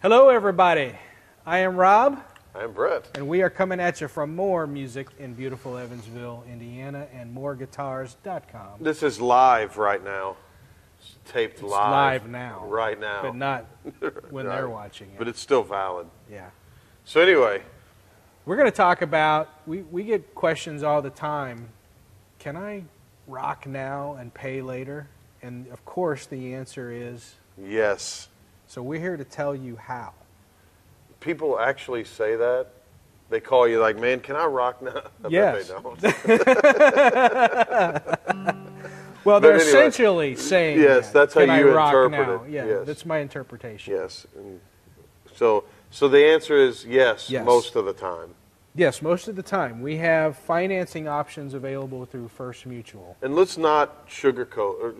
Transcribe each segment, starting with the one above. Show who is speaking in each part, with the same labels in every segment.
Speaker 1: Hello, everybody. I am Rob,
Speaker 2: I'm Brett.
Speaker 1: and we are coming at you from Moore Music in beautiful Evansville, Indiana, and mooreguitars.com.
Speaker 2: This is live right now. It's taped
Speaker 1: It's
Speaker 2: live.
Speaker 1: live now,
Speaker 2: Right now.
Speaker 1: but not when they're watching it.
Speaker 2: But it's still valid.
Speaker 1: yeah.
Speaker 2: So anyway,
Speaker 1: We're going to talk about, we, we get questions all the time can I rock now and pay later? And of course, the answer is
Speaker 2: yes.
Speaker 1: So we're here to tell you how.
Speaker 2: People actually say that. They call you like, man, can I rock now? I
Speaker 1: Yes.
Speaker 2: they don't.
Speaker 1: Well, they're
Speaker 2: anyway,
Speaker 1: essentially saying
Speaker 2: yes,
Speaker 1: that.
Speaker 2: that's how
Speaker 1: Can I
Speaker 2: you
Speaker 1: rock
Speaker 2: interpret
Speaker 1: now?
Speaker 2: it.
Speaker 1: Yeah,
Speaker 2: Yes.
Speaker 1: that's my interpretation.
Speaker 2: yes. And so, so the answer is yes,
Speaker 1: Yes.
Speaker 2: most of the time.
Speaker 1: Yes, most of the time. We have financing options available through First Mutual.
Speaker 2: And let's not sugarcoat. Or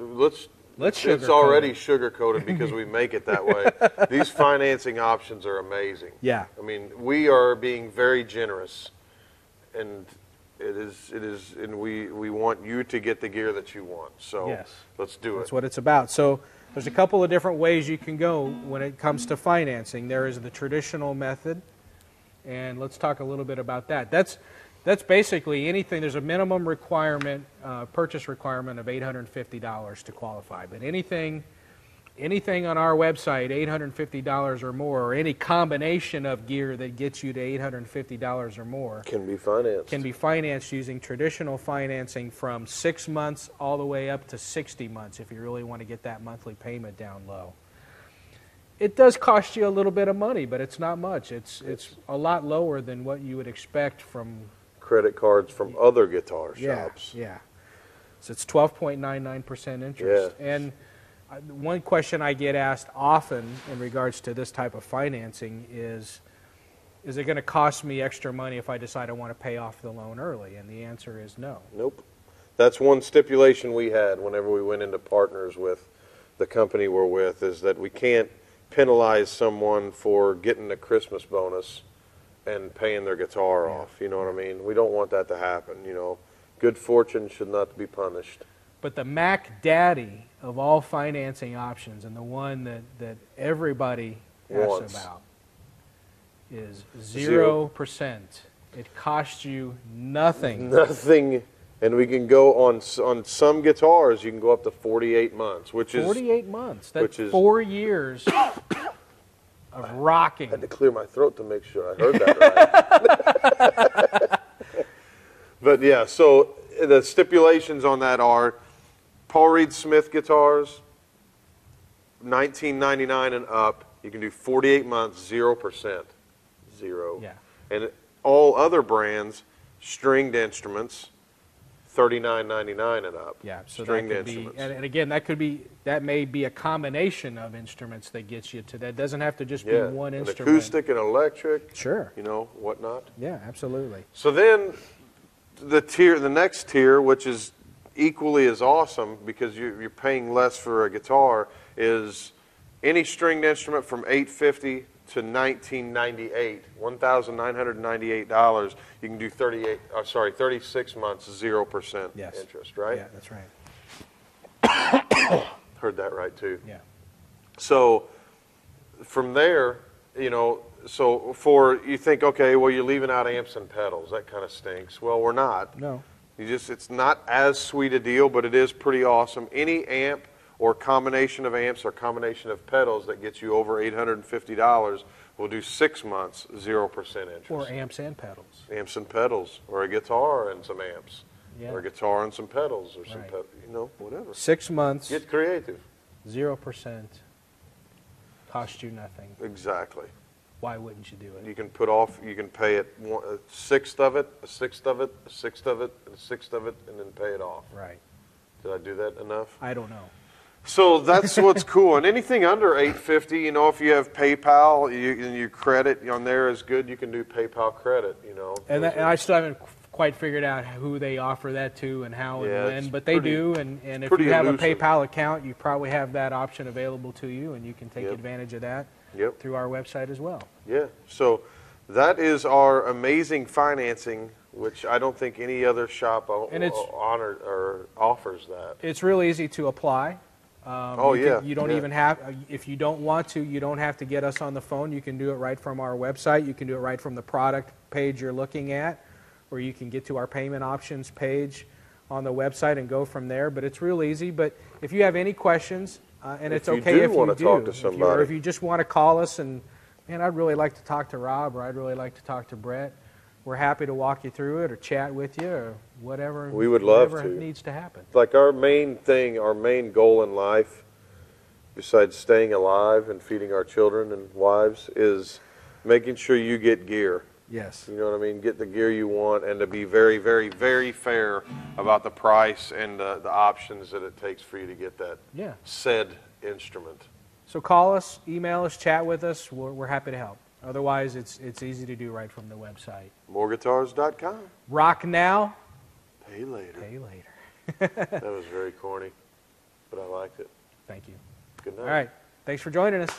Speaker 2: let's.
Speaker 1: Let's
Speaker 2: It's already
Speaker 1: it.
Speaker 2: sugarcoated because we make it that way. These financing options are amazing.
Speaker 1: Yeah.
Speaker 2: I mean, we are being very generous, and it is it is, and we we want you to get the gear that you want. So
Speaker 1: Yes.
Speaker 2: let's do it.
Speaker 1: That's what it's about. So there's a couple of different ways you can go when it comes to financing. There is the traditional method, and let's talk a little bit about that. That's that's basically anything. There's a minimum requirement, uh, purchase requirement of $850 to qualify. But anything, anything on our website, $850 or more, or any combination of gear that gets you to $850 or more,
Speaker 2: Can be financed.
Speaker 1: can be financed using traditional financing from six months all the way up to 60 months if you really want to get that monthly payment down low. It does cost you a little bit of money, but it's not much. It's, it's a lot lower than what you would expect from
Speaker 2: credit cards from other guitar
Speaker 1: yeah,
Speaker 2: shops.
Speaker 1: Yeah. So it's 12.99% interest.
Speaker 2: Yeah.
Speaker 1: And uh, one question I get asked often in regards to this type of financing is is it going to cost me extra money if I decide I want to pay off the loan early? And the answer is no.
Speaker 2: Nope. That's one stipulation we had whenever we went into partners with the company we're with is that we can't penalize someone for getting a Christmas bonus and paying their guitar off. You know what I mean? We don't want that to happen, you know. Good fortune should not be punished.
Speaker 1: But the Mac Daddy of all financing options and the one that, that everybody asks
Speaker 2: Wants.
Speaker 1: about is
Speaker 2: Zero.
Speaker 1: 0%. It costs you nothing.
Speaker 2: Nothing and we can go on s- on some guitars you can go up to 48 months, which is
Speaker 1: 48 months. That's
Speaker 2: which is-
Speaker 1: four years of rocking.
Speaker 2: I had to clear my throat to make sure I heard that right. but yeah, so the stipulations on that are Paul Reed Smith guitars, 1999 and up. You can do 48 months, zero percent, zero.
Speaker 1: Yeah.
Speaker 2: And all other brands, stringed instruments, 39.99 and up.
Speaker 1: Yeah, so that could be, and, and again, that could be, that may be a combination of instruments that gets you to that. Doesn't have to just
Speaker 2: yeah,
Speaker 1: be one
Speaker 2: an
Speaker 1: instrument.
Speaker 2: acoustic and electric,
Speaker 1: Sure.
Speaker 2: you know, whatnot.
Speaker 1: Yeah, absolutely.
Speaker 2: So then, the tier, the next tier, which is equally as awesome because you, you're paying less for a guitar, is any stringed instrument from 850 to 1998, 1,998 dollars. You can do 38, uh, sorry, 36 months, zero percent
Speaker 1: Yes.
Speaker 2: interest, right?
Speaker 1: Yeah, that's right.
Speaker 2: Heard that right too.
Speaker 1: Yeah.
Speaker 2: So from there, you know, so for you think, okay, well, you're leaving out amps and pedals. That kind of stinks. Well, we're not.
Speaker 1: No.
Speaker 2: You just it's not as sweet a deal, but it is pretty awesome. Any amp or combination of amps or combination of pedals that gets you over eight hundred and fifty dollars will do six months, zero percent interest.
Speaker 1: Or amps and pedals.
Speaker 2: amps and pedals, or a guitar and some amps,
Speaker 1: Yeah.
Speaker 2: or a guitar and some pedals, or some
Speaker 1: Right.
Speaker 2: you know whatever.
Speaker 1: Six months,
Speaker 2: Get creative.
Speaker 1: zero percent, cost you nothing.
Speaker 2: Exactly.
Speaker 1: Why wouldn't you do it?
Speaker 2: You can put off, you can pay it one, a sixth of it, a sixth of it, a sixth of it, a sixth of it, and then pay it off.
Speaker 1: Right.
Speaker 2: Did I do that enough?
Speaker 1: I don't know.
Speaker 2: So that's what's cool. And anything under 850, you know, if you have PayPal you, and your credit on there is good, you can do PayPal credit, you know.
Speaker 1: And, that, and I still haven't quite figured out who they offer that to and how and when, but they
Speaker 2: pretty-
Speaker 1: do. And, and if you have
Speaker 2: elusive.
Speaker 1: a PayPal account, you probably have that option available to you, and you can take
Speaker 2: Yep.
Speaker 1: advantage of that
Speaker 2: Yep.
Speaker 1: through our website as well.
Speaker 2: Yeah. So that is our amazing financing, which I don't think any other shop
Speaker 1: And it's-
Speaker 2: honor or offers that.
Speaker 1: It's real easy to apply. Um,
Speaker 2: Oh,
Speaker 1: you
Speaker 2: yeah,
Speaker 1: you don't
Speaker 2: yeah.
Speaker 1: even have. uh, If you don't want to, you don't have to get us on the phone. You can do it right from our website. You can do it right from the product page you're looking at, or you can get to our payment options page on the website and go from there. But it's real easy. But if you have any questions, uh, and
Speaker 2: If
Speaker 1: it's
Speaker 2: you
Speaker 1: okay
Speaker 2: do
Speaker 1: if
Speaker 2: wanna
Speaker 1: you do,
Speaker 2: talk to
Speaker 1: if you- or if you just want to call us and, man, I'd really like to talk to Rob, or I'd really like to talk to Brett. We're happy to walk you through it, or chat with you, or whatever.
Speaker 2: We would love
Speaker 1: whatever
Speaker 2: to.
Speaker 1: needs to happen.
Speaker 2: Like our main thing, our main goal in life, besides staying alive and feeding our children and wives, is making sure you get gear.
Speaker 1: Yes.
Speaker 2: You know what I mean? Get the gear you want and to be very, very, very fair about the price and the, the options that it takes for you to get that
Speaker 1: Yeah.
Speaker 2: said instrument.
Speaker 1: So call us, email us, chat with us. We're, we're happy to help. Otherwise, it's, it's easy to do right from the website.
Speaker 2: Mooreguitars.com.
Speaker 1: Rock now,
Speaker 2: Pay later.
Speaker 1: pay later.
Speaker 2: That was very corny, but I liked it.
Speaker 1: Thank you.
Speaker 2: Good night.
Speaker 1: All right. Thanks for joining us.